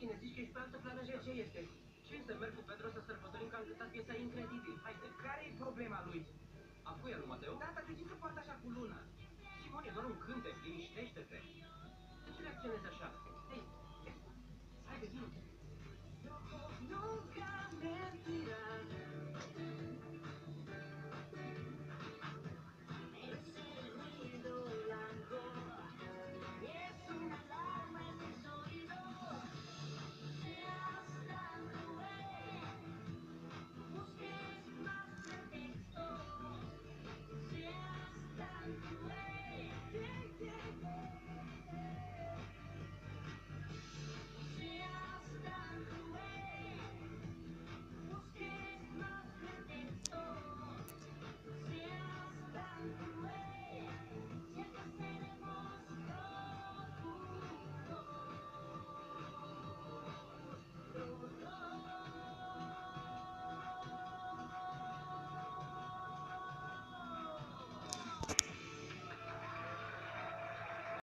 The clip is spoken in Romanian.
tine, zici că ești pe altă planetă. Ce este? Ce să merg cu Pedro să sărbătorim că am cântat piesa incredibil. Hai, Care e problema lui? a cui lui Mateo? Da, dar de ce se poartă așa cu luna? Simon, e doar un cântec, liniștește-te.